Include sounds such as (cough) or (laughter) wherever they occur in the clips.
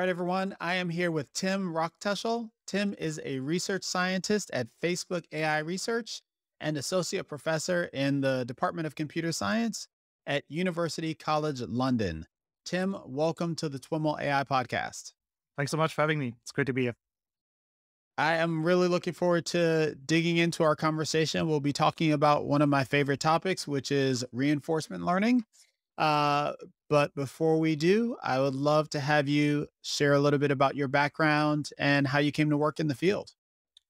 right, everyone. I am here with Tim Rocktäschel. Tim is a research scientist at Facebook AI Research and associate professor in the Department of Computer Science at University College London. Tim, welcome to the TWIML AI podcast. Thanks so much for having me. It's great to be here. I am really looking forward to digging into our conversation. We'll be talking about one of my favorite topics, which is reinforcement learning. Uh, but before we do, I would love to have you share a little bit about your background and how you came to work in the field.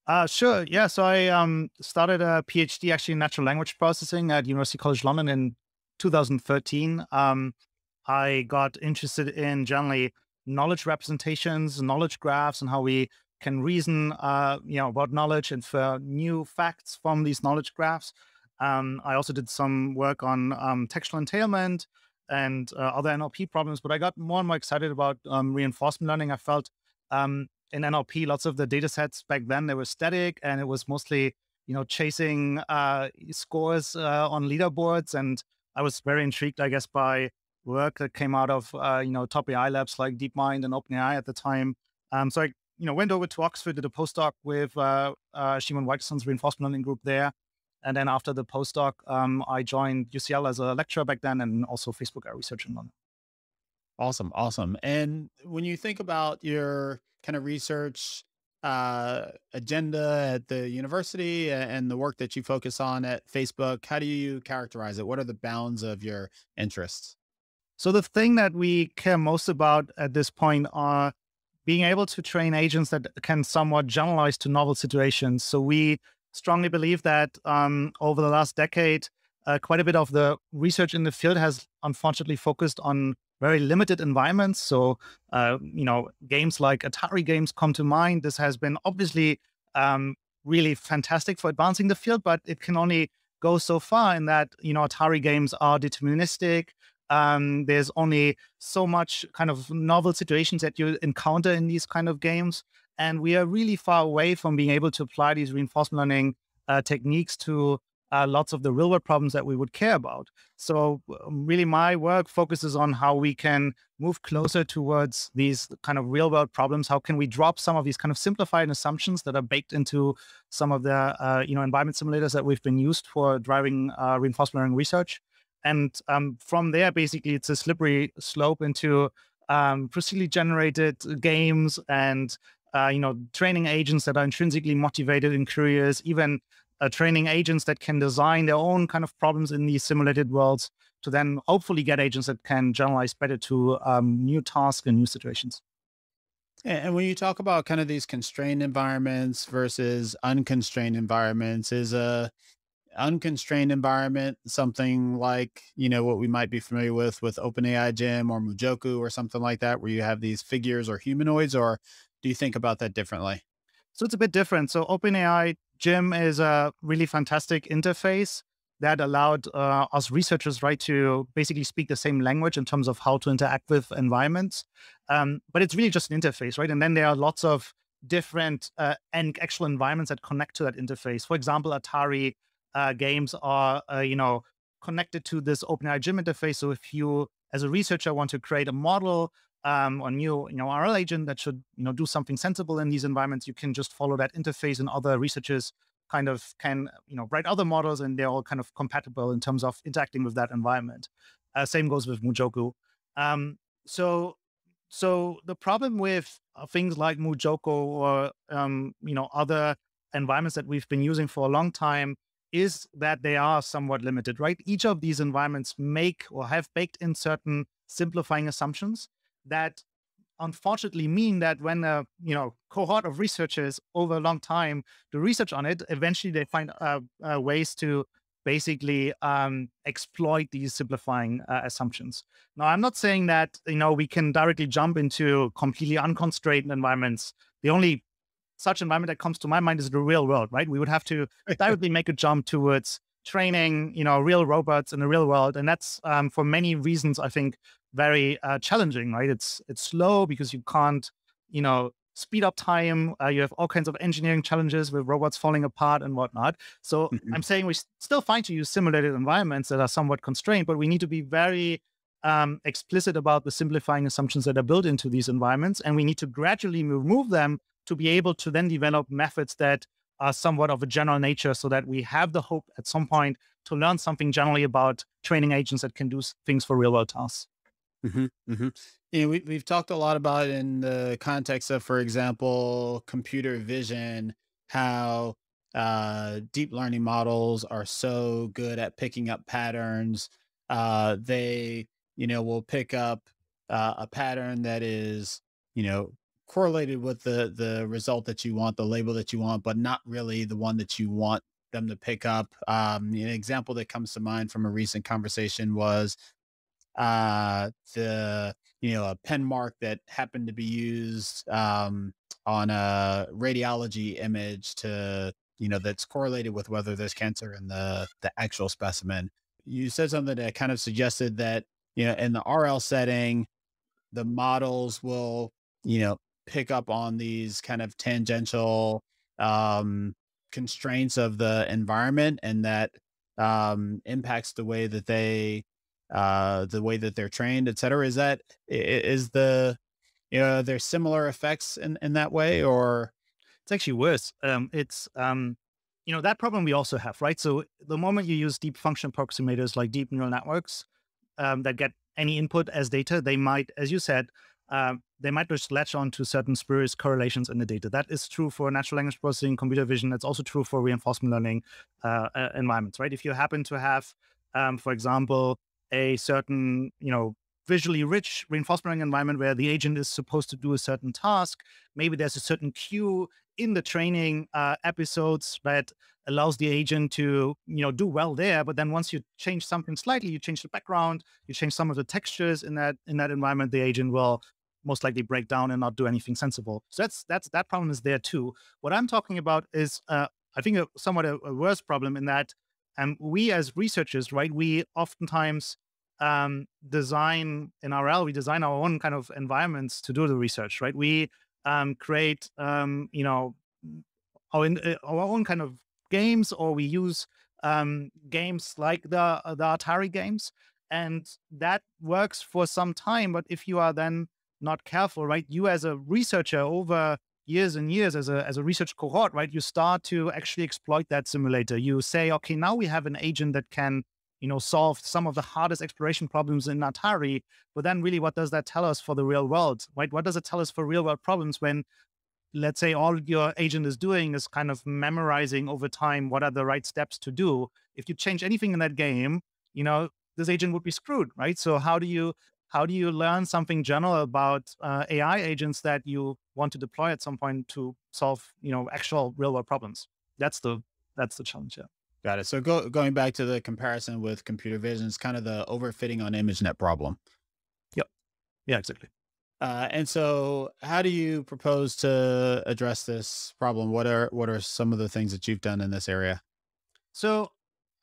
Uh, sure. Yeah. So I um, started a PhD actually in natural language processing at University College London in 2013. Um, I got interested in generally knowledge representations, knowledge graphs, and how we can reason, uh, you know, about knowledge and for new facts from these knowledge graphs. Um, I also did some work on um, textual entailment and uh, other NLP problems, but I got more and more excited about um, reinforcement learning. I felt um, in NLP, lots of the data sets back then, they were static and it was mostly, you know, chasing uh, scores uh, on leaderboards. And I was very intrigued, I guess, by work that came out of, uh, you know, top AI labs like DeepMind and OpenAI at the time. Um, so I, you know, went over to Oxford, did a postdoc with uh, uh, Shimon Whiteson's reinforcement learning group there. And then after the postdoc, um, I joined UCL as a lecturer back then and also Facebook AI research in London. Awesome. Awesome. And when you think about your kind of research uh, agenda at the university and the work that you focus on at Facebook, how do you characterize it? What are the bounds of your interests? So the thing that we care most about at this point are being able to train agents that can somewhat generalize to novel situations. So we strongly believe that um, over the last decade, uh, quite a bit of the research in the field has unfortunately focused on very limited environments. So, uh, you know, games like Atari games come to mind. This has been obviously um, really fantastic for advancing the field, but it can only go so far in that, you know, Atari games are deterministic. Um, there's only so much kind of novel situations that you encounter in these kind of games. And we are really far away from being able to apply these reinforcement learning uh, techniques to uh, lots of the real world problems that we would care about. So, um, really, my work focuses on how we can move closer towards these kind of real world problems. How can we drop some of these kind of simplified assumptions that are baked into some of the uh, you know environment simulators that we've been used for driving uh, reinforcement learning research? And um, from there, basically, it's a slippery slope into um, procedurally generated games and uh, you know, training agents that are intrinsically motivated in careers, even uh, training agents that can design their own kind of problems in these simulated worlds to then hopefully get agents that can generalize better to um, new tasks and new situations. And when you talk about kind of these constrained environments versus unconstrained environments, is a unconstrained environment something like you know what we might be familiar with with OpenAI Gym or MuJoCo or something like that, where you have these figures or humanoids, or do you think about that differently? So it's a bit different. So OpenAI Gym is a really fantastic interface that allowed uh, us researchers, right, to basically speak the same language in terms of how to interact with environments. Um, but it's really just an interface, right? And then there are lots of different uh, and actual environments that connect to that interface. For example, Atari uh, games are, uh, you know, connected to this OpenAI Gym interface. So if you, as a researcher, want to create a model um, or new you know RL agent that should you know do something sensible in these environments, you can just follow that interface, and other researchers kind of can you know write other models, and they're all kind of compatible in terms of interacting with that environment. Uh, same goes with MuJoCo. Um, so so the problem with uh, things like MuJoCo or um, you know other environments that we've been using for a long time is that they are somewhat limited, right? Each of these environments make or have baked in certain simplifying assumptions that unfortunately mean that when a you know cohort of researchers over a long time do research on it, eventually they find uh, uh, ways to basically um, exploit these simplifying uh, assumptions. Now, I'm not saying that you know we can directly jump into completely unconstrained environments. The only such environment that comes to my mind is the real world, right? We would have to (laughs) directly make a jump towards training, you know, real robots in the real world, and that's um, for many reasons. I think very uh, challenging, right? It's it's slow because you can't, you know, speed up time. Uh, you have all kinds of engineering challenges with robots falling apart and whatnot. So mm-hmm. I'm saying we still find to use simulated environments that are somewhat constrained, but we need to be very um, explicit about the simplifying assumptions that are built into these environments. And we need to gradually remove them to be able to then develop methods that are somewhat of a general nature so that we have the hope at some point to learn something generally about training agents that can do things for real world tasks. Mm-hmm, mm-hmm. You know, we, we've talked a lot about in the context of, for example, computer vision, how uh, deep learning models are so good at picking up patterns. Uh, they, you know, will pick up uh, a pattern that is, you know, correlated with the the result that you want, the label that you want, but not really the one that you want them to pick up. Um, an example that comes to mind from a recent conversation was uh, the you know a pen mark that happened to be used um, on a radiology image to you know that's correlated with whether there's cancer in the the actual specimen. You said something that kind of suggested that you know in the RL setting, the models will you know pick up on these kind of tangential um, constraints of the environment and that um, impacts the way that they uh, the way that they're trained, et cetera. Is that is the you know there's similar effects in in that way, or it's actually worse. Um, it's um, you know that problem we also have, right? So the moment you use deep function approximators like deep neural networks um, that get any input as data, they might, as you said, um, they might just latch on to certain spurious correlations in the data. That is true for natural language processing, computer vision. That's also true for reinforcement learning uh, uh, environments, right? If you happen to have, um, for example, a certain, you know, visually rich reinforcement learning environment where the agent is supposed to do a certain task, maybe there's a certain cue in the training uh, episodes that allows the agent to you know do well there but then once you change something slightly you change the background you change some of the textures in that in that environment the agent will most likely break down and not do anything sensible. So that's that's that problem is there too. What I'm talking about is, uh, I think, a, somewhat a, a, worse problem in that, um, we as researchers, right, we oftentimes um, design in RL, we design our own kind of environments to do the research, right? We um, create, um, you know, our, uh, our own kind of games, or we use um, games like the the Atari games, and that works for some time. But if you are then not careful, right? You as a researcher over years and years as a as a research cohort, right? You start to actually exploit that simulator. You say, okay, now we have an agent that can, you know, solve some of the hardest exploration problems in Atari. But then really what does that tell us for the real world? Right? What does it tell us for real world problems when let's say all your agent is doing is kind of memorizing over time what are the right steps to do. If you change anything in that game, you know, this agent would be screwed, right? So how do you how do you learn something general about uh, AI agents that you want to deploy at some point to solve, you know, actual real world problems? That's the that's the challenge. Yeah. Got it. So go, going back to the comparison with computer vision, it's kind of the overfitting on ImageNet problem. Yep. Yeah, exactly. Uh, and so, how do you propose to address this problem? What are what are some of the things that you've done in this area? So,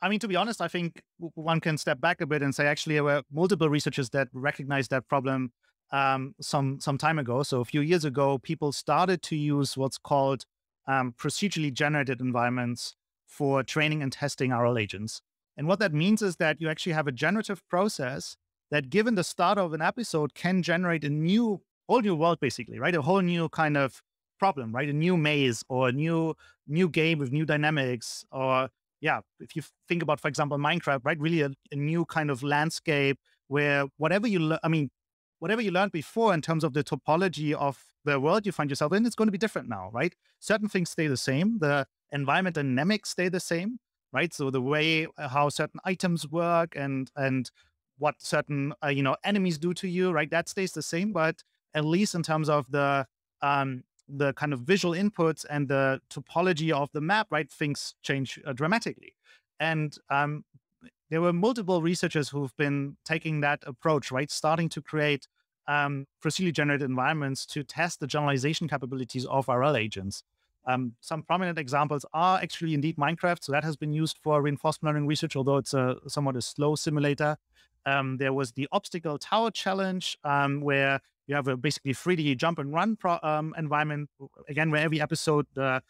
I mean, to be honest, I think one can step back a bit and say actually there were multiple researchers that recognized that problem um, some some time ago. So a few years ago, people started to use what's called um, procedurally generated environments for training and testing RL agents. And what that means is that you actually have a generative process that, given the start of an episode, can generate a new whole new world, basically, right? A whole new kind of problem, right? A new maze or a new new game with new dynamics or yeah, if you think about, for example, Minecraft, right, really a, a new kind of landscape where whatever you, le- I mean, whatever you learned before in terms of the topology of the world you find yourself in, it's going to be different now, right? Certain things stay the same. The environment dynamics stay the same, right? So the way uh, how certain items work and and what certain uh, you know enemies do to you, right? That stays the same, but at least in terms of the um, the kind of visual inputs and the topology of the map, right, things change uh, dramatically. And um, there were multiple researchers who've been taking that approach, right, starting to create um, procedurally generated environments to test the generalization capabilities of RL agents. Um, some prominent examples are actually indeed Minecraft. So that has been used for reinforcement learning research, although it's a somewhat a slow simulator. Um, there was the obstacle tower challenge, um, where you have a basically 3D jump and run pro, um, environment. Again, where every episode, the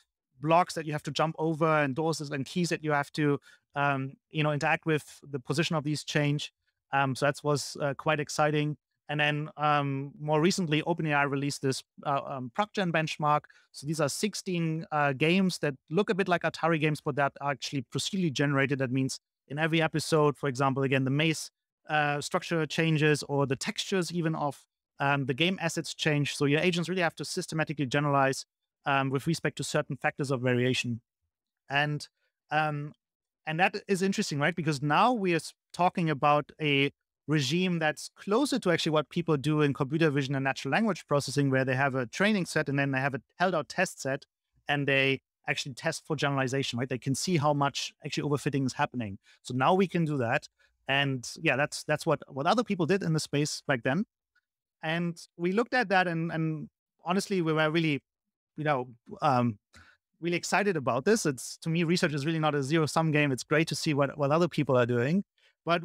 blocks that you have to jump over and doors and keys that you have to, um, you know, interact with, the position of these change. Um, so that was uh, quite exciting. And then um, more recently, OpenAI released this uh, um, ProcGen benchmark. So these are 16 uh, games that look a bit like Atari games, but that are actually procedurally generated. That means in every episode, for example, again, the maze uh, structure changes or the textures even of um, the game assets change. So your agents really have to systematically generalize um, with respect to certain factors of variation. And um, and that is interesting, right? Because now we are talking about a regime that's closer to actually what people do in computer vision and natural language processing, where they have a training set and then they have a held out test set and they actually test for generalization, right? They can see how much actually overfitting is happening. So now we can do that. And yeah, that's that's what what other people did in the space back then. And we looked at that and and honestly we were really, you know, um, really excited about this. It's to me, research is really not a zero sum game. It's great to see what, what other people are doing. But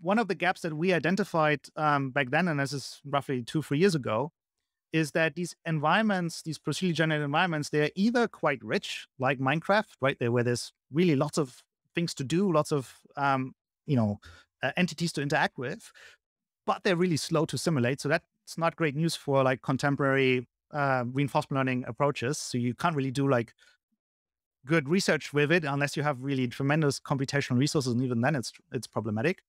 one of the gaps that we identified um, back then, and this is roughly two, three years ago, is that these environments, these procedurally generated environments, they're either quite rich, like Minecraft, right? There where there's really lots of things to do, lots of um, you know uh, entities to interact with, but they're really slow to simulate. So that's not great news for like contemporary uh, reinforcement learning approaches. So you can't really do like good research with it unless you have really tremendous computational resources, and even then it's it's problematic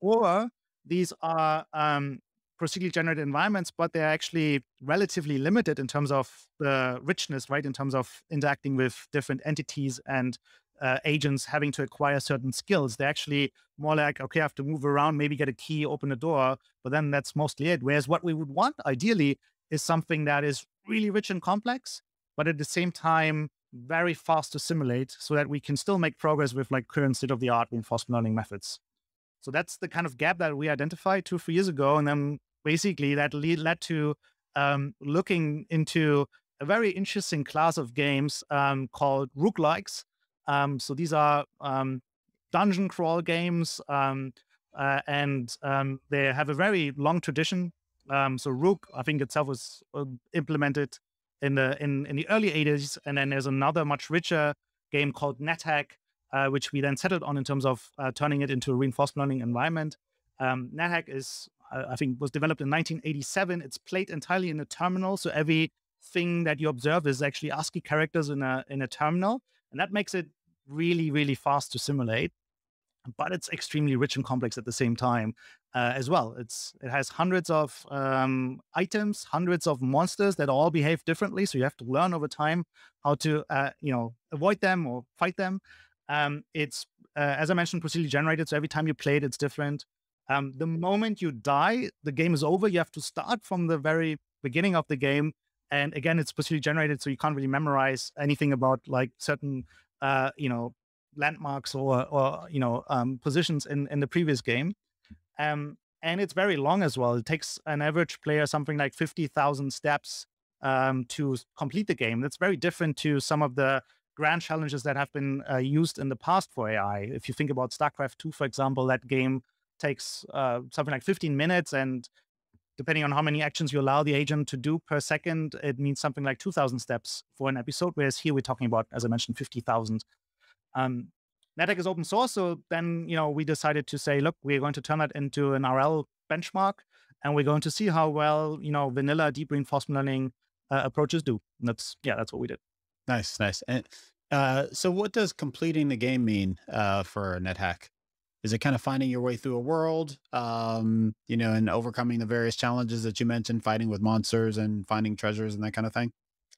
or these are um, procedurally generated environments, but they're actually relatively limited in terms of the richness, right? In terms of interacting with different entities and uh, agents having to acquire certain skills. They're actually more like, okay, I have to move around, maybe get a key, open a door, but then that's mostly it. Whereas what we would want ideally is something that is really rich and complex, but at the same time, very fast to simulate so that we can still make progress with like current state of the art reinforcement learning methods. So that's the kind of gap that we identified two, three years ago. And then basically that lead, led to um, looking into a very interesting class of games um, called roguelikes. Um, so these are um, dungeon crawl games, um, uh, and um, they have a very long tradition. so Rogue, I think itself was uh, implemented in the in, in the early 80s, and then there's another much richer game called NetHack, uh, which we then settled on in terms of uh, turning it into a reinforcement learning environment. Um, NetHack is, uh, I think, was developed in 1987. It's played entirely in a terminal, so every thing that you observe is actually ASCII characters in a in a terminal, and that makes it really, really fast to simulate. But it's extremely rich and complex at the same time uh, as well. It's it has hundreds of um, items, hundreds of monsters that all behave differently. So you have to learn over time how to uh, you know avoid them or fight them. Um, it's uh, as I mentioned, procedurally generated. So every time you play it, it's different. Um, the moment you die, the game is over. You have to start from the very beginning of the game. And again, it's procedurally generated, so you can't really memorize anything about like certain, uh, you know, landmarks or or you know um, positions in in the previous game. Um, and it's very long as well. It takes an average player something like fifty thousand steps um, to complete the game. That's very different to some of the grand challenges that have been uh, used in the past for AI. If you think about StarCraft 2, for example, that game takes uh, something like 15 minutes. And depending on how many actions you allow the agent to do per second, it means something like 2,000 steps for an episode. Whereas here we're talking about, as I mentioned, 50,000. Um, is open source. So then, you know, we decided to say, look, we're going to turn that into an RL benchmark and we're going to see how well, you know, vanilla deep reinforcement learning uh, approaches do. And that's, yeah, that's what we did. Nice, nice. And uh, so, what does completing the game mean uh, for NetHack? Is it kind of finding your way through a world, um, you know, and overcoming the various challenges that you mentioned, fighting with monsters and finding treasures and that kind of thing?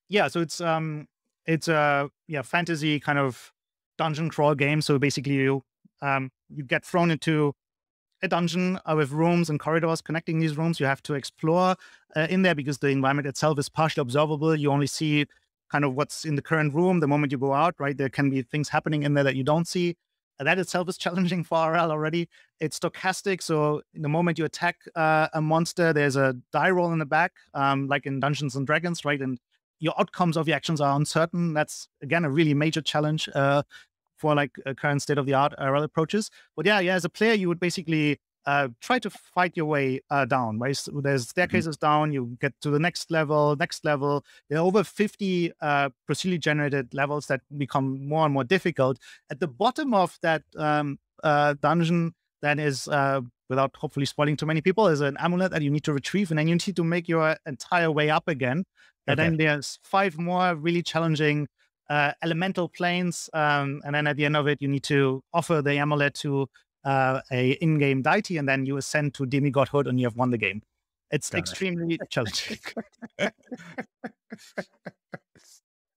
Yeah, so it's um, it's a yeah fantasy kind of dungeon crawl game. So basically, you um, you get thrown into a dungeon uh, with rooms and corridors connecting these rooms. You have to explore uh, in there because the environment itself is partially observable. You only see kind of what's in the current room. The moment you go out, right, there can be things happening in there that you don't see. That itself is (laughs) challenging for RL already. It's stochastic, so in the moment you attack uh, a monster, there's a die roll in the back, um, like in Dungeons and Dragons, right? And your outcomes of your actions are uncertain. That's again a really major challenge uh, for like current state of the art RL approaches. But yeah, yeah, as a player, you would basically uh, try to fight your way uh, down. Right, so there's mm-hmm. staircases mm-hmm. down. You get to the next level, next level. There are over 50 uh, procedurally generated levels that become more and more difficult. At the bottom of that um, uh, dungeon, then is uh, without hopefully spoiling too many people, is an amulet that you need to retrieve, and then you need to make your entire way up again. And okay. then there's five more really challenging uh, elemental planes, um, and then at the end of it, you need to offer the amulet to uh, a in-game deity, and then you ascend to demigodhood, and you have won the game. It's Got extremely it. (laughs) challenging. (laughs)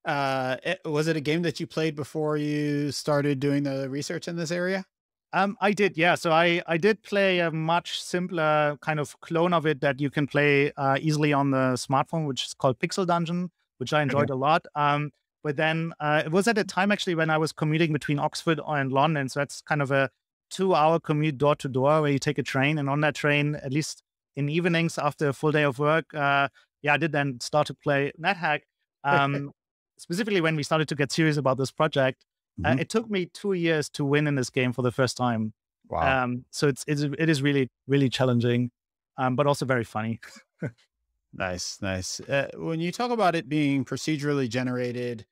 uh, it, was it a game that you played before you started doing the research in this area? Um, I did, yeah. So I I did play a much simpler kind of clone of it that you can play uh, easily on the smartphone, which is called Pixel Dungeon, which I enjoyed okay. a lot. Um, but then uh, it was at a time actually when I was commuting between Oxford and London, so that's kind of a two-hour commute door to door where you take a train, and on that train, at least in evenings after a full day of work, uh, yeah, I did then start to play NetHack. Um, (laughs) specifically when we started to get serious about this project, uh, mm-hmm. uh, it took me two years to win in this game for the first time. Wow! Um, so it's, it's it is really really challenging, um, but also very funny. (laughs) nice, nice. Uh, when you talk about it being procedurally generated,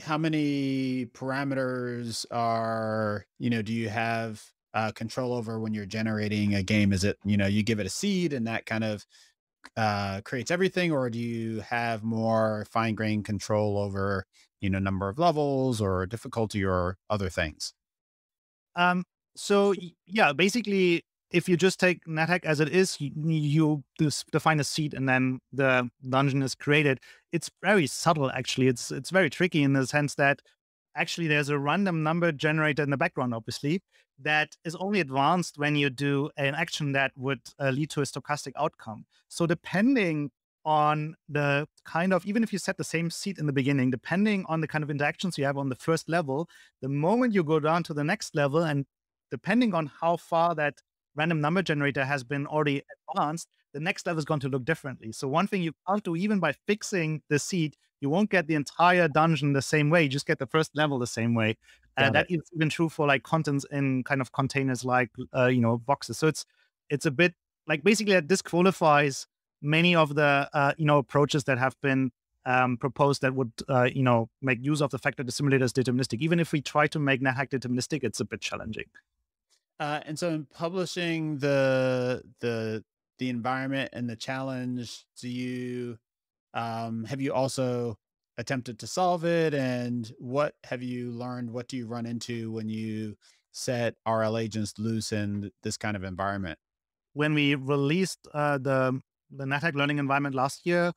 how many parameters are you know do you have uh, control over when you're generating a game? Is it you know you give it a seed and that kind of uh, creates everything, or do you have more fine grained control over you know number of levels or difficulty or other things? Um. So yeah, basically, if you just take NetHack as it is, you, you define a seed and then the dungeon is created. It's very subtle, actually. It's it's very tricky in the sense that actually there's a random number generator in the background, obviously, that is only advanced when you do an action that would uh, lead to a stochastic outcome. So depending on the kind of, even if you set the same seed in the beginning, depending on the kind of interactions you have on the first level, the moment you go down to the next level and depending on how far that random number generator has been already advanced, the next level is going to look differently. So one thing you can't do, even by fixing the seed, you won't get the entire dungeon the same way. You just get the first level the same way. And that is even true for like contents in kind of containers like uh, you know boxes. So it's it's a bit like basically that disqualifies many of the uh, you know approaches that have been um, proposed that would uh, you know make use of the fact that the simulator is deterministic. Even if we try to make NetHack deterministic, it's a bit challenging. Uh, and so, in publishing the the the environment and the challenge, do you um, have you also attempted to solve it? And what have you learned? What do you run into when you set RL agents loose in this kind of environment? When we released uh, the the NetHack learning environment last year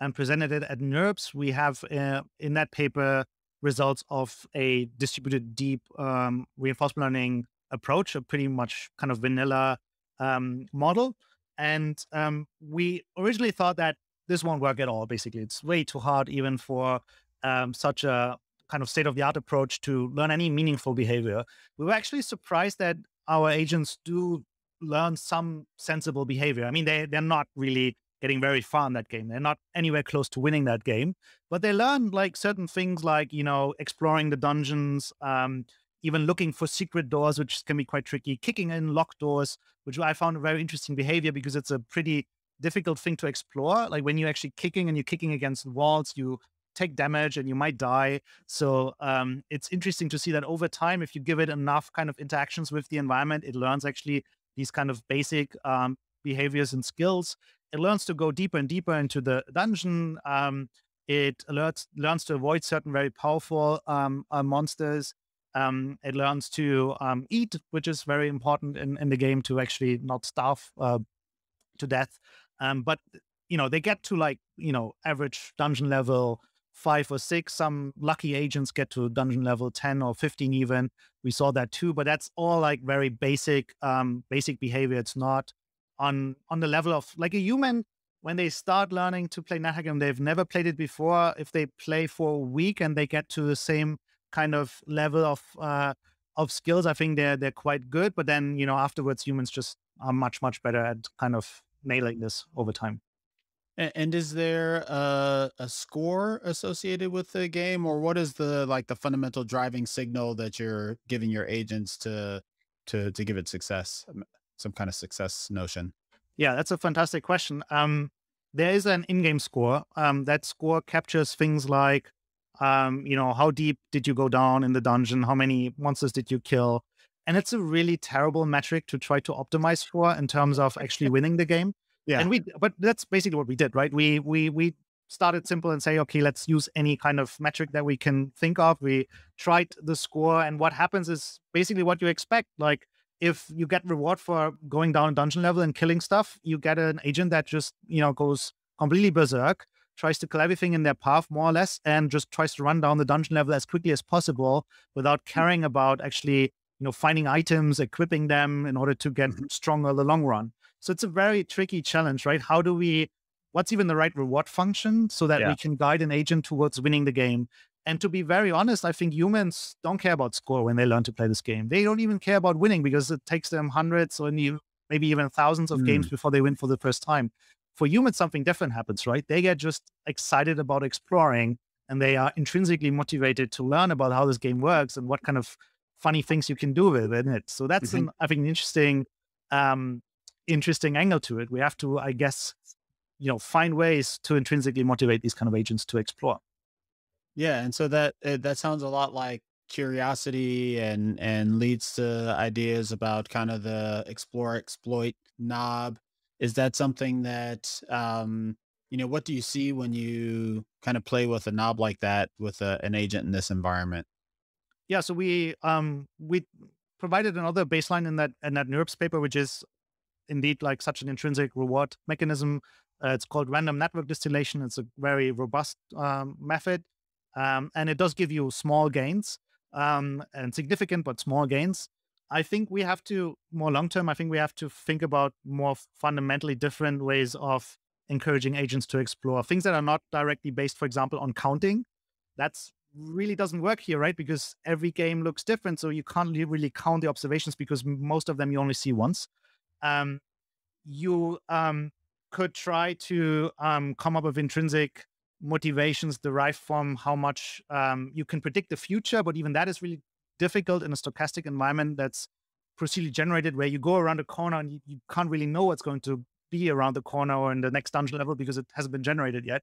and presented it at NeurIPS, we have uh, in that paper results of a distributed deep um, reinforcement learning approach, a pretty much kind of vanilla um, model. And um, we originally thought that this won't work at all. Basically, it's way too hard even for um, such a kind of state of the art approach to learn any meaningful behavior. We were actually surprised that our agents do learn some sensible behavior. I mean, they they're not really getting very far in that game. They're not anywhere close to winning that game, but they learn like certain things like you know exploring the dungeons, um, even looking for secret doors, which can be quite tricky, kicking in locked doors, which I found a very interesting behavior because it's a pretty difficult thing to explore. Like when you're actually kicking and you're kicking against walls, you take damage and you might die. So um, it's interesting to see that over time, if you give it enough kind of interactions with the environment, it learns actually these kind of basic um, behaviors and skills. It learns to go deeper and deeper into the dungeon. Um, it alerts, learns to avoid certain very powerful um, uh, monsters. Um, it learns to um, eat, which is very important in, in the game to actually not starve uh, to death. Um, but you know, they get to like you know average dungeon level five or six. Some lucky agents get to dungeon level ten or fifteen even. We saw that too, but that's all like very basic, um, basic behavior. It's not on on the level of like a human when they start learning to play NetHack they've never played it before. If they play for a week and they get to the same kind of level of uh, of skills, I think they're they're quite good. But then you know afterwards, humans just are much much better at kind of nailing this over time. And is there a, a score associated with the game, or what is the like the fundamental driving signal that you're giving your agents to to to give it success, um, some kind of success notion? Yeah, that's a fantastic question. Um, there is an in-game score. Um, that score captures things like, um, you know, how deep did you go down in the dungeon? How many monsters did you kill? And it's a really terrible metric to try to optimize for in terms of actually winning the game. Yeah. And we, but that's basically what we did, right? We we we started simple and say, okay, let's use any kind of metric that we can think of. We tried the score, and what happens is basically what you expect. Like if you get reward for going down a dungeon level and killing stuff, you get an agent that just you know goes completely berserk, tries to kill everything in their path more or less, and just tries to run down the dungeon level as quickly as possible without hmm. caring about actually you know finding items equipping them in order to get mm-hmm. stronger in the long run so it's a very tricky challenge right how do we what's even the right reward function so that yeah. we can guide an agent towards winning the game and to be very honest i think humans don't care about score when they learn to play this game they don't even care about winning because it takes them hundreds or maybe even thousands of mm. games before they win for the first time for humans something different happens right they get just excited about exploring and they are intrinsically motivated to learn about how this game works and what kind of funny things you can do with it. So that's mm-hmm. an, I think an interesting um, interesting angle to it. We have to, I guess, you know, find ways to intrinsically motivate these kind of agents to explore. Yeah, and so that uh, that sounds a lot like curiosity and and leads to ideas about kind of the explore exploit knob. Is that something that um, you know? What do you see when you kind of play with a knob like that with a, an agent in this environment? Yeah, so we um we provided another baseline in that in that NeurIPS paper, which is indeed like such an intrinsic reward mechanism. Uh, it's called random network distillation. It's a very robust um, method, um, and it does give you small gains um, and significant but small gains. I think we have to more long term. I think we have to think about more fundamentally different ways of encouraging agents to explore things that are not directly based, for example, on counting. That's really doesn't work here, right? Because every game looks different. So you can't really count the observations because most of them you only see once. Um, you um, could try to um, come up with intrinsic motivations derived from how much um, you can predict the future. But even that is really difficult in a stochastic environment that's procedurally generated, where you go around a corner and you, you can't really know what's going to be around the corner or in the next dungeon level because it hasn't been generated yet.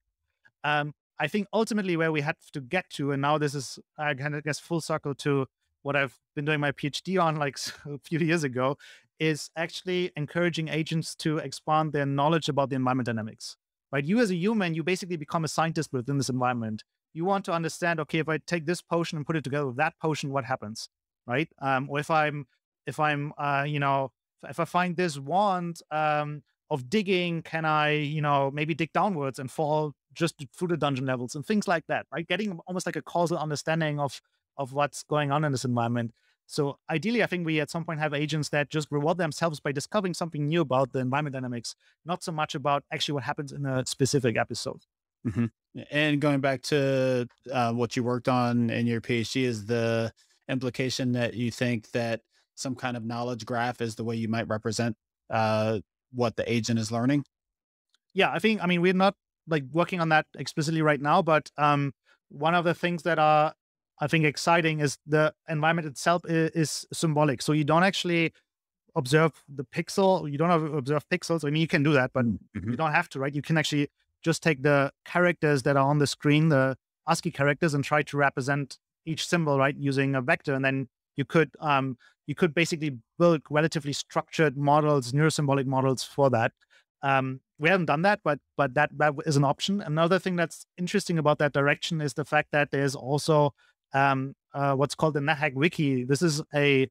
Um, I think ultimately where we had to get to, and now this is, I kind of guess, full circle to what I've been doing my PhD on like (laughs) a few years ago, is actually encouraging agents to expand their knowledge about the environment dynamics. Right? You as a human, you basically become a scientist within this environment. You want to understand, okay, if I take this potion and put it together with that potion, what happens? Right? Um, or if I'm, if I'm, uh, you know, if I find this wand um, of digging, can I, you know, maybe dig downwards and fall just through the dungeon levels and things like that, right? Getting almost like a causal understanding of of what's going on in this environment. So ideally, I think we at some point have agents that just reward themselves by discovering something new about the environment dynamics, not so much about actually what happens in a specific episode. Mm-hmm. And going back to uh, what you worked on in your PhD, is the implication that you think that some kind of knowledge graph is the way you might represent uh, what the agent is learning? Yeah, I think. I mean, we're not like working on that explicitly right now, but um, one of the things that are I think exciting is the environment itself is, is symbolic. So you don't actually observe the pixel. You don't have, to observe pixels. I mean, you can do that, but mm-hmm. you don't have to, right? You can actually just take the characters that are on the screen, the ASCII characters, and try to represent each symbol, right, using a vector. And then you could um, you could basically build relatively structured models, neurosymbolic models for that. Um, we haven't done that, but but that that is an option. Another thing that's interesting about that direction is the fact that there's also um, uh, what's called the NetHack Wiki. This is a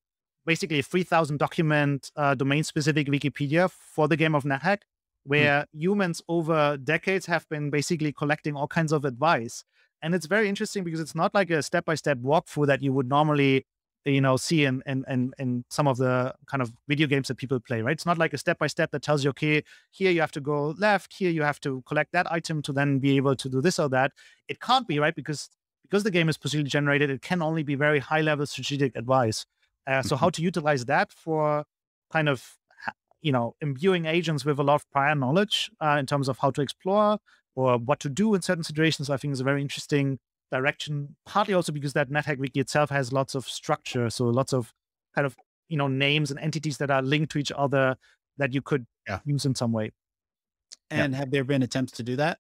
basically a 3,000 document uh, domain specific Wikipedia for the game of NetHack, hmm. where mm. humans over decades have been basically collecting all kinds of advice. And it's very interesting because it's not like a step by step walkthrough that you would normally you know see in, in in in some of the kind of video games that people play right? It's not like a step by step that tells you okay here you have to go left here you have to collect that item to then be able to do this or that. It can't be right? Because because the game is procedurally generated it can only be very high level strategic advice. Uh, so how mm-hmm. to utilize that for kind of you know imbuing agents with a lot of prior knowledge uh, in terms of how to explore or what to do in certain situations i think is a very interesting direction, partly also because that NetHack wiki itself has lots of structure. So lots of kind of, you know, names and entities that are linked to each other that you could yeah. use in some way. And yeah. have there been attempts to do that?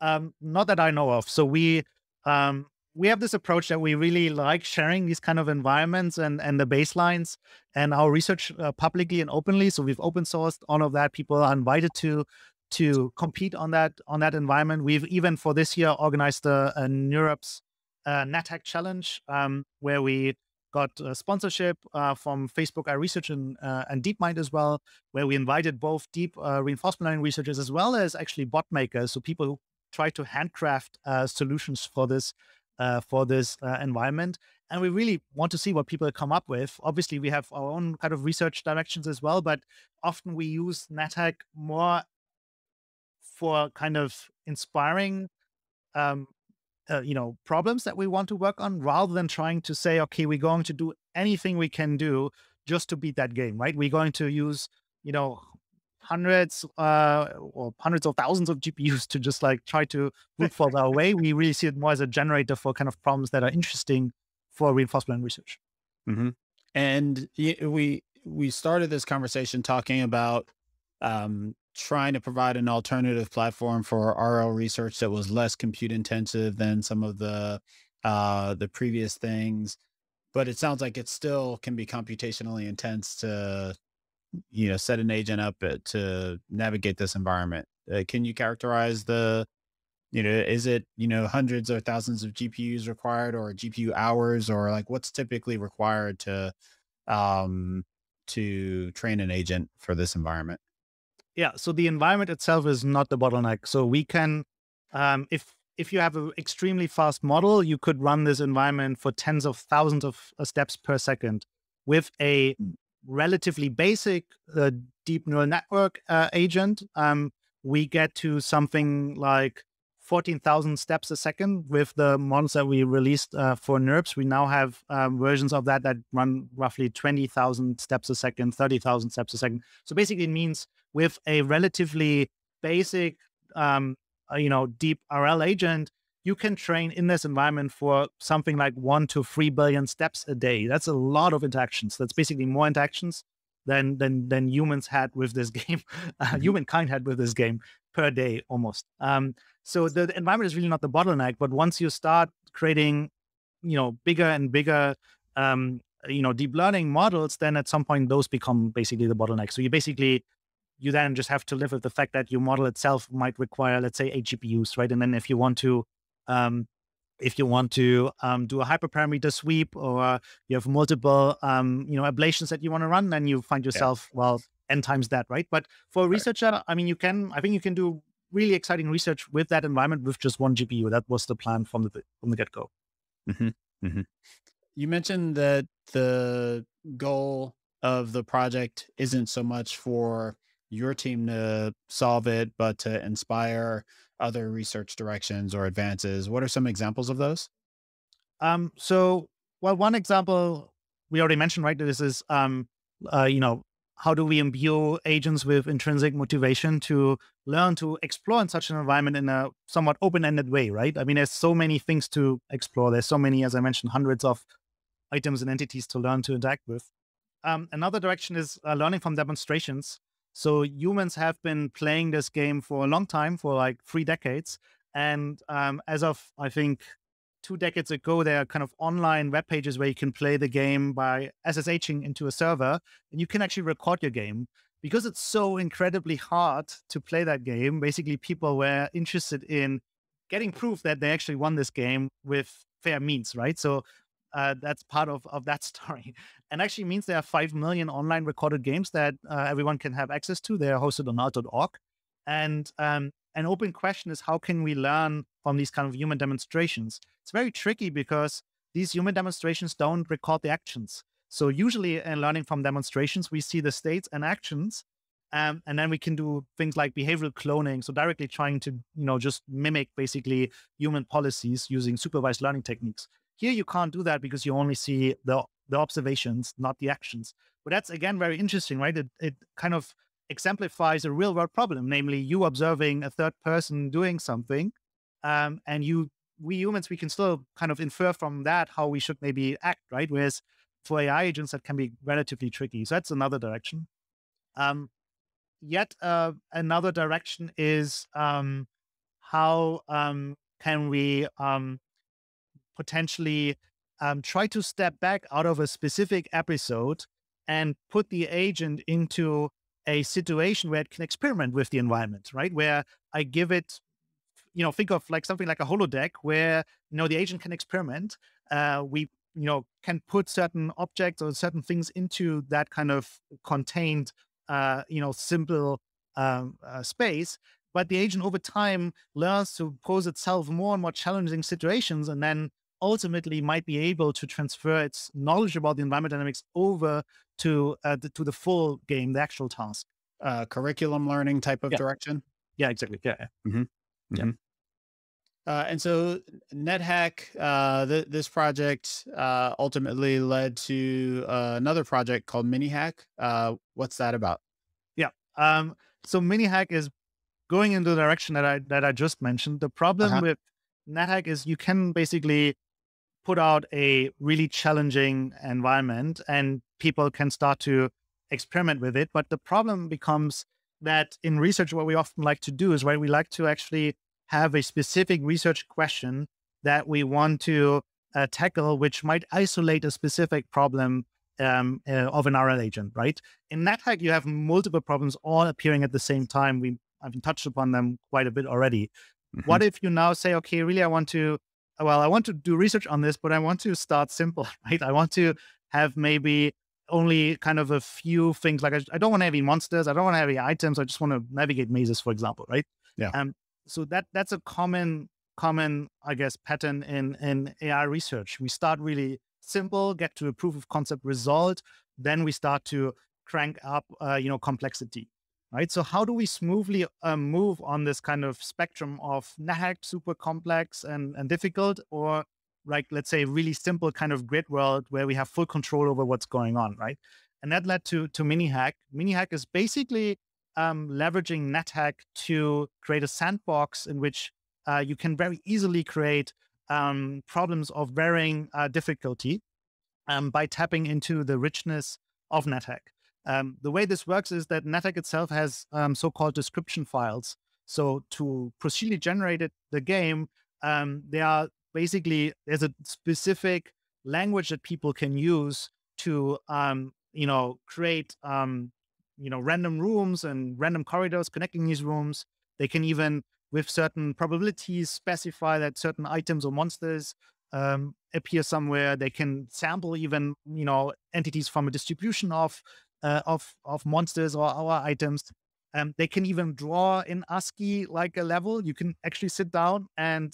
Um, not that I know of. So we, um, we have this approach that we really like sharing these kind of environments and and the baselines and our research uh, publicly and openly. So we've open sourced all of that. People are invited to to compete on that on that environment. We've even for this year organized a, a NeurIPS uh, NetHack challenge um, where we got sponsorship uh, from Facebook AI Research and, uh, and DeepMind as well, where we invited both deep uh, reinforcement learning researchers as well as actually bot makers, so people who try to handcraft uh, solutions for this uh, for this uh, environment. And we really want to see what people come up with. Obviously, we have our own kind of research directions as well, but often we use NetHack more for kind of inspiring um, uh, you know problems that we want to work on rather than trying to say okay we're going to do anything we can do just to beat that game right? We're going to use you know hundreds uh, or hundreds of thousands of gpus to just like try to look for our way we really see it more as a generator for kind of problems that are interesting for reinforcement research. Mm-hmm. and we we started this conversation talking about um, trying to provide an alternative platform for RL research that was less compute intensive than some of the uh, the previous things. But it sounds like it still can be computationally intense to you know set an agent up to navigate this environment. Uh, can you characterize the you know is it you know hundreds or thousands of GPUs required or GPU hours or like what's typically required to um to train an agent for this environment? Yeah. So the environment itself is not the bottleneck. So we can, um, if if you have an extremely fast model, you could run this environment for tens of thousands of uh, steps per second with a relatively basic uh, deep neural network uh, agent. Um, we get to something like 14,000 steps a second with the models that we released uh, for NeurIPS. We now have um, versions of that that run roughly 20,000 steps a second, 30,000 steps a second. So basically, it means with a relatively basic, um, uh, you know, deep RL agent, you can train in this environment for something like one to three billion steps a day. That's a lot of interactions. That's basically more interactions than than than humans had with this (laughs) game, uh, mm-hmm. humankind had with this game per day almost. Um, so the, the environment is really not the bottleneck, but once you start creating, you know, bigger and bigger um, you know deep learning models then at some point those become basically the bottleneck so you basically you then just have to live with the fact that your model itself might require, let's say, eight GPUs, right? And then if you want to, um, if you want to um, do a hyperparameter sweep or you have multiple, um, you know, ablations that you want to run, then you find yourself, yeah. well, n times that, right? But for a researcher, right. I mean, you can, I think you can do really exciting research with that environment with just one GPU. That was the plan from the from the get go. Mm-hmm. Mm-hmm. You mentioned that the goal of the project isn't so much for your team to solve it, but to inspire other research directions or advances. What are some examples of those? Um, so, well, one example we already mentioned, right? This is, um, uh, you know, how do we imbue agents with intrinsic motivation to learn to explore in such an environment in a somewhat open-ended way, right? I mean, there's so many things to explore. There's so many, as I mentioned, hundreds of items and entities to learn to interact with. Um, another direction is uh, learning from demonstrations. So humans have been playing this game for a long time, for like three decades. And um, as of, I think, two decades ago, there are kind of online web pages where you can play the game by SSHing into a server and you can actually record your game. Because it's so incredibly hard to play that game, basically, people were interested in getting proof that they actually won this game with fair means, right? So uh, that's part of, of that (laughs) story. And actually means there are 5 million online recorded games that uh, everyone can have access to. They are hosted on alt.org. And um, an open question is how can we learn from these kind of human demonstrations? It's very tricky because these human demonstrations don't record the actions. So usually in learning from demonstrations, we see the states and actions, um, and then we can do things like behavioral cloning. So directly trying to, you know, just mimic basically human policies using supervised learning techniques. Here you can't do that because you only see the the observations, not the actions. But that's again very interesting, right? It it kind of exemplifies a real world problem, namely you observing a third person doing something, um, and you we humans we can still kind of infer from that how we should maybe act, right? Whereas for AI agents that can be relatively tricky. So that's another direction. Um, yet uh, another direction is um, how um, can we um, potentially um, try to step back out of a specific episode and put the agent into a situation where it can experiment with the environment, right? Where I give it, you know, think of like something like a holodeck where, you know, the agent can experiment. Uh, we, you know, can put certain objects or certain things into that kind of contained, uh, you know, simple um, uh, space. But the agent over time learns to pose itself more and more challenging situations and then ultimately might be able to transfer its knowledge about the environment dynamics over to uh, the, to the full game, the actual task. Uh, curriculum learning type of yeah. direction. Yeah, exactly. Yeah. yeah. Mm-hmm. Mm-hmm. yeah. Uh, and so NetHack, uh, th- this project uh, ultimately led to uh, another project called MiniHack. Uh, what's that about? Yeah. Um, so MiniHack is going in the direction that I that I just mentioned. The problem uh-huh. with NetHack is you can basically put out a really challenging environment and people can start to experiment with it. But the problem becomes that in research, what we often like to do is right, we like to actually have a specific research question that we want to uh, tackle, which might isolate a specific problem um, uh, of an RL agent, right? In NetHack, you have multiple problems all appearing at the same time. We I've touched upon them quite a bit already. Mm-hmm. What if you now say, okay, really, I want to well, I want to do research on this, but I want to start simple, (laughs) right? I want to have maybe only kind of a few things. Like I, I don't want to have any monsters. I don't want to have any items. I just want to navigate mazes, for example, right? Yeah. Um. So that that's a common common, I guess, pattern in in AI research. We start really simple, get to a proof of concept result, then we start to crank up, uh, you know, complexity right? So how do we smoothly um, move on this kind of spectrum of NetHack, super complex and, and difficult, or like let's say really simple kind of grid world where we have full control over what's going on, right? And that led to to MiniHack. MiniHack is basically um, leveraging NetHack to create a sandbox in which uh, you can very easily create um, problems of varying uh, difficulty um, by tapping into the richness of NetHack. Um, the way this works is that NetHack itself has um, so-called description files. So to procedurally generate it, the game, um, there are basically there's a specific language that people can use to um, you know create um, you know random rooms and random corridors connecting these rooms. They can even with certain probabilities specify that certain items or monsters um, appear somewhere. They can sample even you know entities from a distribution of uh, of of monsters or our items. Um, they can even draw in ASCII like a level. You can actually sit down and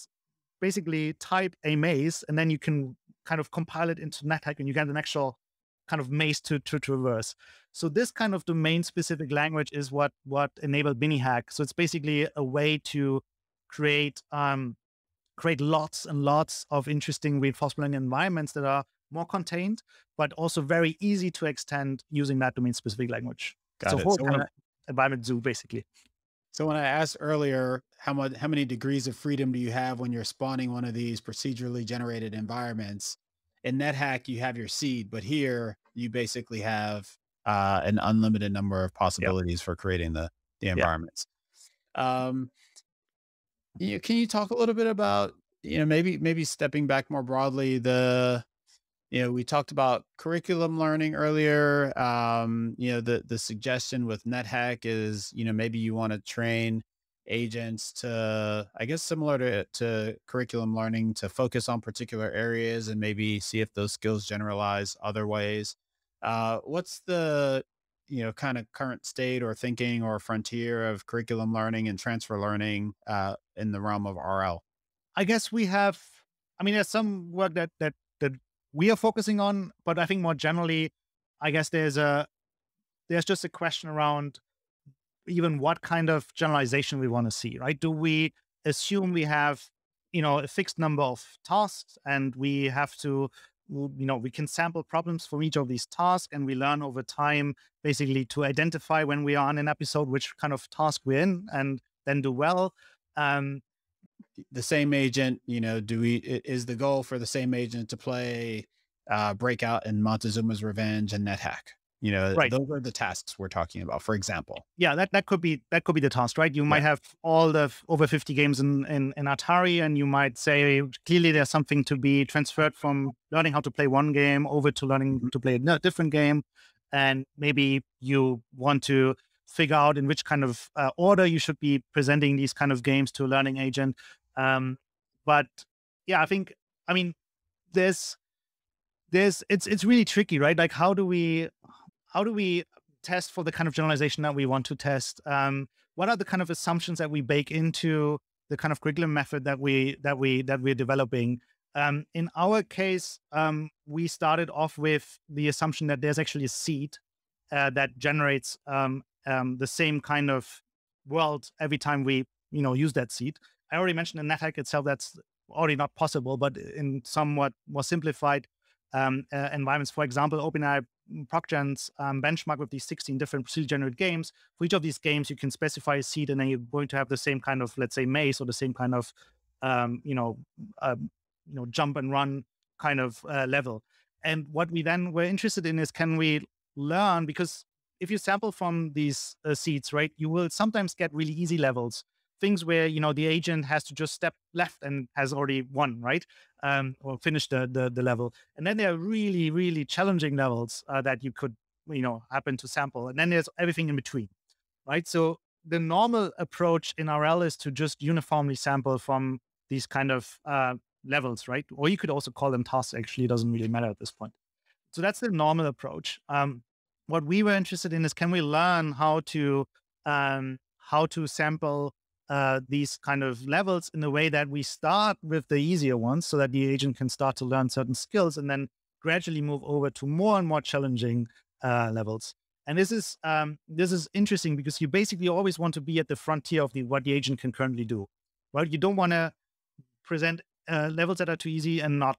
basically type a maze, and then you can kind of compile it into NetHack, and you get an actual kind of maze to, to traverse. So this kind of domain-specific language is what what enabled MiniHack. So it's basically a way to create um, create lots and lots of interesting reinforcement environments that are more contained, but also very easy to extend using that domain specific language. Got so it. Whole so kind of environment zoo basically. So when I asked earlier how much how many degrees of freedom do you have when you're spawning one of these procedurally generated environments, in NetHack you have your seed, but here you basically have uh, an unlimited number of possibilities yep. for creating the the environments. Yep. Um, you, can you talk a little bit about you know maybe maybe stepping back more broadly the you know we talked about curriculum learning earlier um, you know the the suggestion with nethack is you know maybe you want to train agents to i guess similar to, to curriculum learning to focus on particular areas and maybe see if those skills generalize other ways. Uh, what's the you know kind of current state or thinking or frontier of curriculum learning and transfer learning uh, in the realm of rl i guess we have i mean there's some work that that that we are focusing on. But I think more generally, I guess there's a there's just a question around even what kind of generalization we want to see, right? Do we assume we have, you know, a fixed number of tasks and we have to, you know, we can sample problems from each of these tasks and we learn over time basically to identify when we are on an episode which kind of task we're in and then do well. Um, the same agent, you know, do we is the goal for the same agent to play uh, Breakout and Montezuma's Revenge and NetHack? You know, Right. those are the tasks we're talking about, for example. yeah that, that could be that could be the task right you might Yeah. have all the over 50 games in, in in atari and you might say clearly there's something to be transferred from learning how to play one game over to learning to play a different game and maybe you want to figure out in which kind of uh, order you should be presenting these kind of games to a learning agent um, but yeah i think i mean there's there's it's it's really tricky right? Like how do we how do we test for the kind of generalization that we want to test? Um, what are the kind of assumptions that we bake into the kind of curriculum method that we that we that we're developing? Um, in our case um, we started off with the assumption that there's actually a seed uh, that generates um, um, the same kind of world every time we you know use that seed i already mentioned in nethack itself that's already not possible but in somewhat more simplified um, uh, environments for example openai ProcGen's um, benchmark with these 16 different procedure generated games. For each of these games, you can specify a seed, and then you're going to have the same kind of, let's say, maze or the same kind of, um, you know, uh, you know, jump and run kind of uh, level. And what we then were interested in is can we learn because if you sample from these uh, seeds, right, you will sometimes get really easy levels, things where you know the agent has to just step left and has already won, right, um, or finished the, the the level. And then there are really really challenging levels uh, that you could you know happen to sample, and then there's everything in between, right? So the normal approach in RL is to just uniformly sample from these kind of uh, levels, right? Or you could also call them tasks. Actually, it doesn't really matter at this point. So that's the normal approach. Um, what we were interested in is can we learn how to um, how to sample uh, these kind of levels in a way that we start with the easier ones, so that the agent can start to learn certain skills, and then gradually move over to more and more challenging uh, levels. And this is um, this is interesting because you basically always want to be at the frontier of the what the agent can currently do. Right? You don't want to present uh, levels that are too easy and not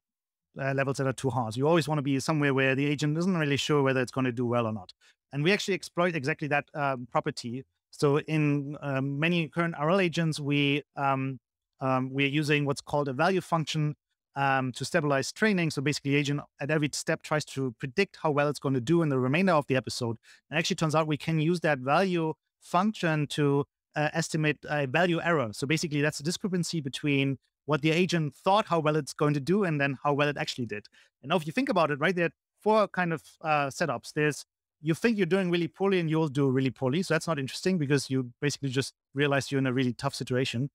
uh, levels that are too hard. So You always want to be somewhere where the agent isn't really sure whether it's going to do well or not. And we actually exploit exactly that um, property. So in um, many current RL agents, we um, um, we're using what's called a value function um, to stabilize training. So basically, the agent at every step tries to predict how well it's going to do in the remainder of the episode. And actually, turns out we can use that value function to uh, estimate a value error. So basically, that's a discrepancy between what the agent thought how well it's going to do and then how well it actually did. And now, if you think about it, right, there are four kind of uh, setups. There's you think you're doing really poorly and you'll do really poorly. So that's not interesting because you basically just realize you're in a really tough situation.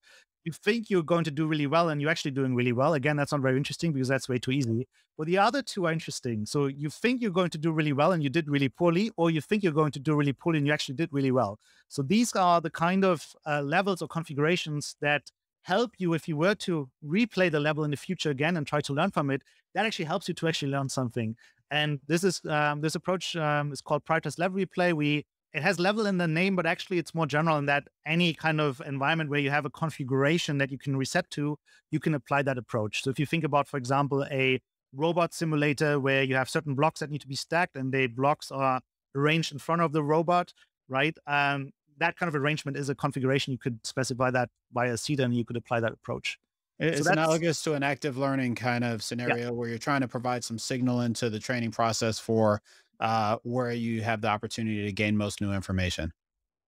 You think you're going to do really well and you're actually doing really well. Again, that's not very interesting because that's way too easy. But the other two are interesting. So you think you're going to do really well and you did really poorly, or you think you're going to do really poorly and you actually did really well. So these are the kind of uh, levels or configurations that help you if you were to replay the level in the future again and try to learn from it. That actually helps you to actually learn something. And this is um, this approach um, is called prioritized level replay. We it has level in the name, but actually it's more general in that any kind of environment where you have a configuration that you can reset to, you can apply that approach. So if you think about, for example, a robot simulator where you have certain blocks that need to be stacked and the blocks are arranged in front of the robot, right? Um, that kind of arrangement is a configuration. You could specify that by a seed and you could apply that approach. It's that's- analogous to an active learning kind of scenario where you're trying to provide some signal into the training process for uh, where you have the opportunity to gain most new information.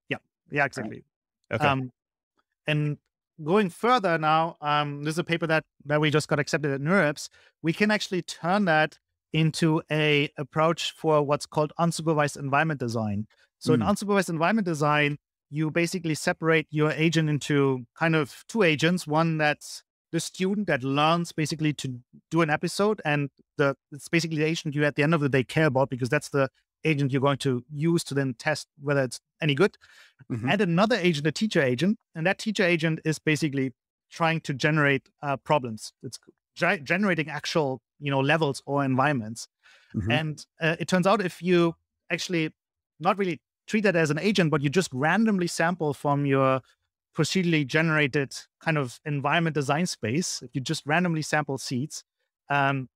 Yeah, yeah, exactly. Okay. Um, and going further now, um, this is a paper that that we just got accepted at NeurIPS. We can actually turn that into a approach for what's called unsupervised environment design. So in Mm. unsupervised environment design, you basically separate your agent into kind of two agents. One that's the student that learns basically to do an episode, and the it's basically the agent you at the end of the day care about because that's the agent you're going to use to then test whether it's any good Mhm. and another agent, a teacher agent, and that teacher agent is basically trying to generate uh, problems. It's ge- generating actual, you know, levels or environments. Mhm. And uh, it turns out if you actually not really treat that as an agent, but you just randomly sample from your procedurally generated kind of environment design space, if you just randomly sample seeds, um,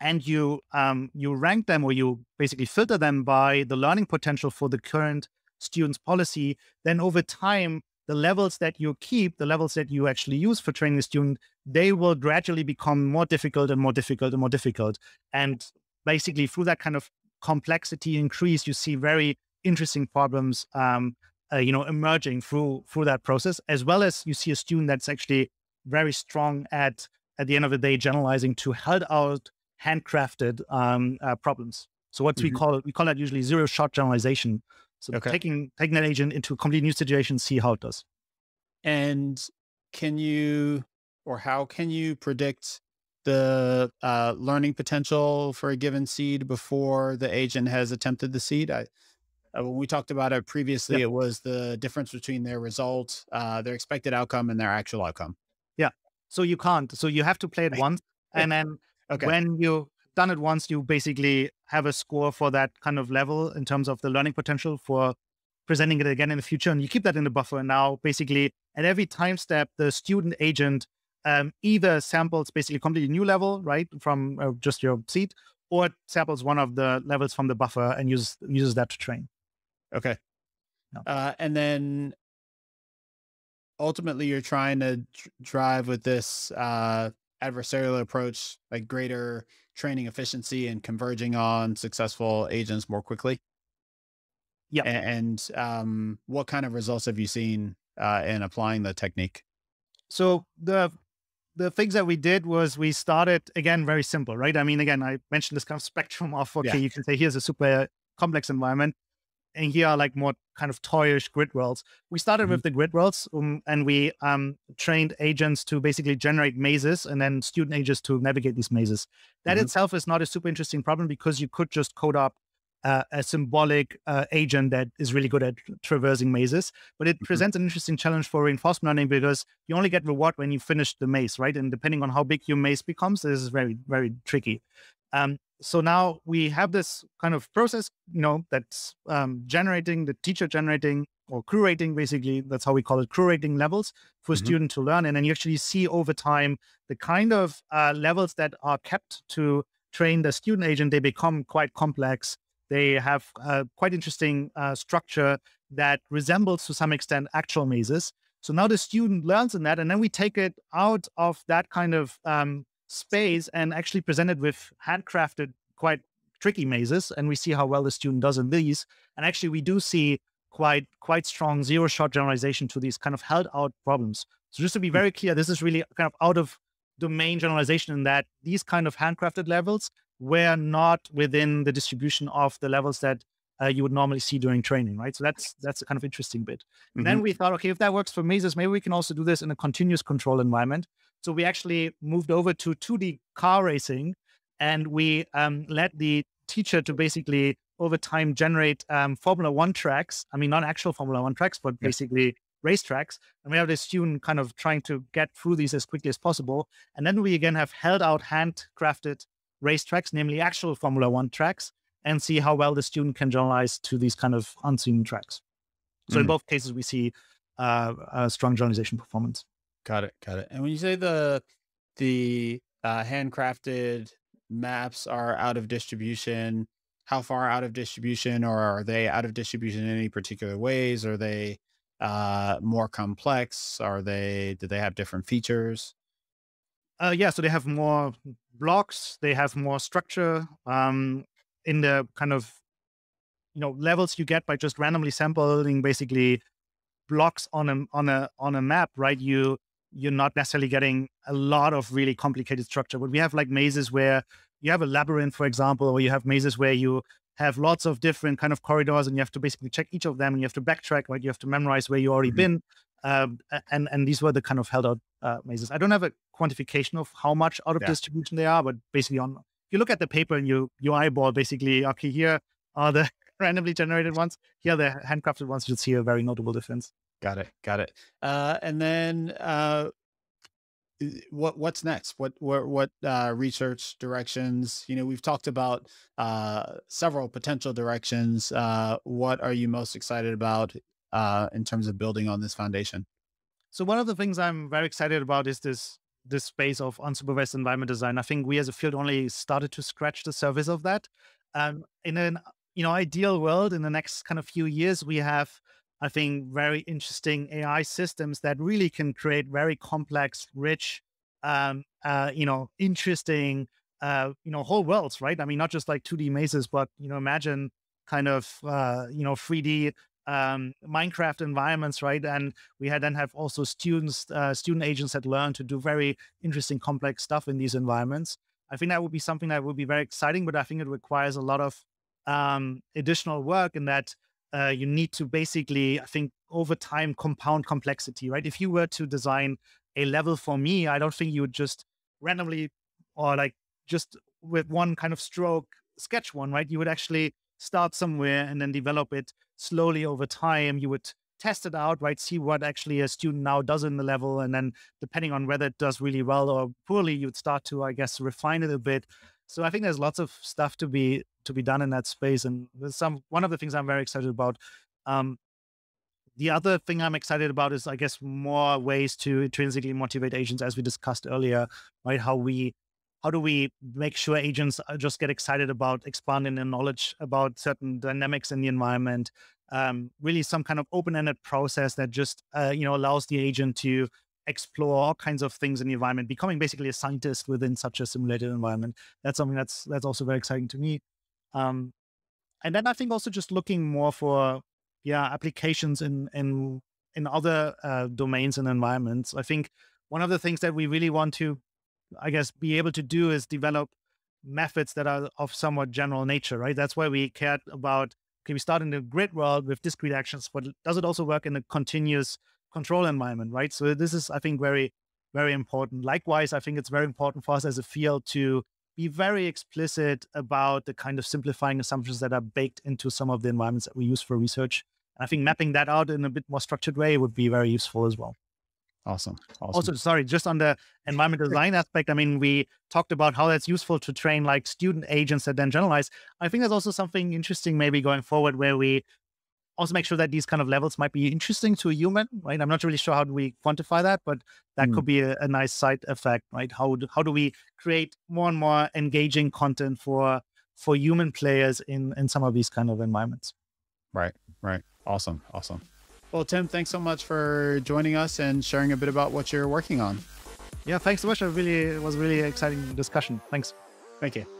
and you um, you rank them or you basically filter them by the learning potential for the current student's policy, then over time, the levels that you keep, the levels that you actually use for training the student, they will gradually become more difficult and more difficult and more difficult. And basically, through that kind of complexity increase, you see very interesting problems, um, uh, you know, emerging through through that process, as well as you see a student that's actually very strong at at the end of the day generalizing to held out handcrafted um, uh, problems. So what mm-hmm. we call we call that usually zero shot generalization. So okay. taking taking that agent into a completely new situation, see how it does. And can you or how can you predict the uh, learning potential for a given seed before the agent has attempted the seed? I, uh, when we talked about it previously, yep. it was the difference between their result, uh, their expected outcome, and their actual outcome. Yeah. So you can't. So you have to play it once, and then okay. when you done it once, you basically have a score for that kind of level in terms of the learning potential for presenting it again in the future. And you keep that in the buffer. And now, basically, at every time step, the student agent um, either samples basically completely new level, right, from uh, just your seed, or it samples one of the levels from the buffer and uses uses that to train. Okay. No. Uh, and then ultimately, you're trying to drive with this uh, adversarial approach, like greater training efficiency and converging on successful agents more quickly. Yeah. And, um, what kind of results have you seen uh, in applying the technique? So the the things that we did was we started again very simple, right? I mean, again, I mentioned this kind of spectrum of okay, yeah. you can say here's a super complex environment, and here are like more kind of toyish grid worlds. We started mm-hmm. with the grid worlds, um, and we um, trained agents to basically generate mazes, and then student agents to navigate these mazes. That mm-hmm. itself is not a super interesting problem because you could just code up uh, a symbolic uh, agent that is really good at traversing mazes. But it mm-hmm. presents an interesting challenge for reinforcement learning because you only get reward when you finish the maze, right? And depending on how big your maze becomes, this is very, very tricky. Um, so now we have this kind of process, you know, that's um, generating the teacher generating or curating, basically. That's how we call it, curating levels for mm-hmm. student to learn. And then you actually see over time the kind of uh, levels that are kept to train the student agent. They become quite complex they have a quite interesting uh, structure that resembles to some extent actual mazes. So now the student learns in that, and then we take it out of that kind of um, space and actually present it with handcrafted, quite tricky mazes, and we see how well the student does in these. And actually, we do see quite quite strong zero shot generalization to these kind of held out problems. So just to be hmm. very clear, this is really kind of out of domain generalization in that these kind of handcrafted levels were not within the distribution of the levels that uh, you would normally see during training, right? So that's that's a kind of interesting bit. Mm-hmm. Then we thought, okay, if that works for mazes, maybe we can also do this in a continuous control environment. So we actually moved over to 2D car racing, and we um, let the teacher to basically over time generate um, Formula One tracks. I mean, not actual Formula One tracks, but yeah. basically race tracks. And we have the student kind of trying to get through these as quickly as possible. And then we again have held out handcrafted racetracks, namely actual Formula One tracks, and see how well the student can generalize to these kind of unseen tracks. So mm. in both cases, we see uh, a strong generalization performance. Got it. Got it. And when you say the the uh, handcrafted maps are out of distribution, how far out of distribution, or are they out of distribution in any particular ways? Are they uh, more complex? Are they? Do they have different features? Uh, yeah, so they have more blocks, they have more structure um, in the kind of you know levels you get by just randomly sampling basically blocks on a on a on a map, right? You you're not necessarily getting a lot of really complicated structure. But we have like mazes where you have a labyrinth, for example, or you have mazes where you have lots of different kind of corridors and you have to basically check each of them and you have to backtrack, right? You have to memorize where you already mm-hmm. been. Um, and and these were the kind of held out uh, mazes. I don't have a quantification of how much out of yeah. distribution they are, but basically on if you look at the paper and you you eyeball basically okay here are the (laughs) randomly generated ones, here are the handcrafted ones. You'll see a very notable difference. Got it, got it. Uh, and then uh, what what's next? What what what uh, research directions? You know, we've talked about uh, several potential directions. Uh, what are you most excited about uh, in terms of building on this foundation? So one of the things I'm very excited about is this this space of unsupervised environment design. I think we as a field only started to scratch the surface of that. Um, in an you know ideal world, in the next kind of few years, we have I think very interesting AI systems that really can create very complex, rich, um, uh, you know, interesting uh, you know, whole worlds, right? I mean, not just like 2D mazes, but you know, imagine kind of uh, you know 3D um, Minecraft environments, right? And we had then have also students, uh, student agents that learn to do very interesting, complex stuff in these environments. I think that would be something that would be very exciting, but I think it requires a lot of um, additional work in that uh, you need to basically, I think, over time compound complexity, right? If you were to design a level for me, I don't think you would just randomly or like just with one kind of stroke sketch one, right? You would actually start somewhere and then develop it slowly over time. You would test it out, right? See what actually a student now does in the level. And then depending on whether it does really well or poorly, you'd start to, I guess, refine it a bit. So I think there's lots of stuff to be to be done in that space. And some one of the things I'm very excited about. Um, the other thing I'm excited about is, I guess, more ways to intrinsically motivate agents, as we discussed earlier, right? How we how do we make sure agents uh, just get excited about expanding their knowledge about certain dynamics in the environment um, really some kind of open-ended process that just uh, you know allows the agent to explore all kinds of things in the environment becoming basically a scientist within such a simulated environment that's something that's that's also very exciting to me um, and then i think also just looking more for yeah applications in in in other uh, domains and environments i think one of the things that we really want to I guess, be able to do is develop methods that are of somewhat general nature, right? That's why we cared about, okay, we start in the grid world with discrete actions, but does it also work in a continuous control environment, right? So this is, I think, very, very important. Likewise, I think it's very important for us as a field to be very explicit about the kind of simplifying assumptions that are baked into some of the environments that we use for research. And I think mapping that out in a bit more structured way would be very useful as well. Awesome. awesome. Also, sorry, just on the environment (laughs) design aspect, I mean, we talked about how that's useful to train like student agents that then generalize. I think there's also something interesting maybe going forward where we also make sure that these kind of levels might be interesting to a human, right? I'm not really sure how do we quantify that, but that mm. could be a, a, nice side effect, right? How do, how do we create more and more engaging content for for human players in in some of these kind of environments? Right, right. Awesome, awesome. Well, Tim, thanks so much for joining us and sharing a bit about what you're working on. Yeah, thanks so much. It really it was really exciting discussion. Thanks. Thank you.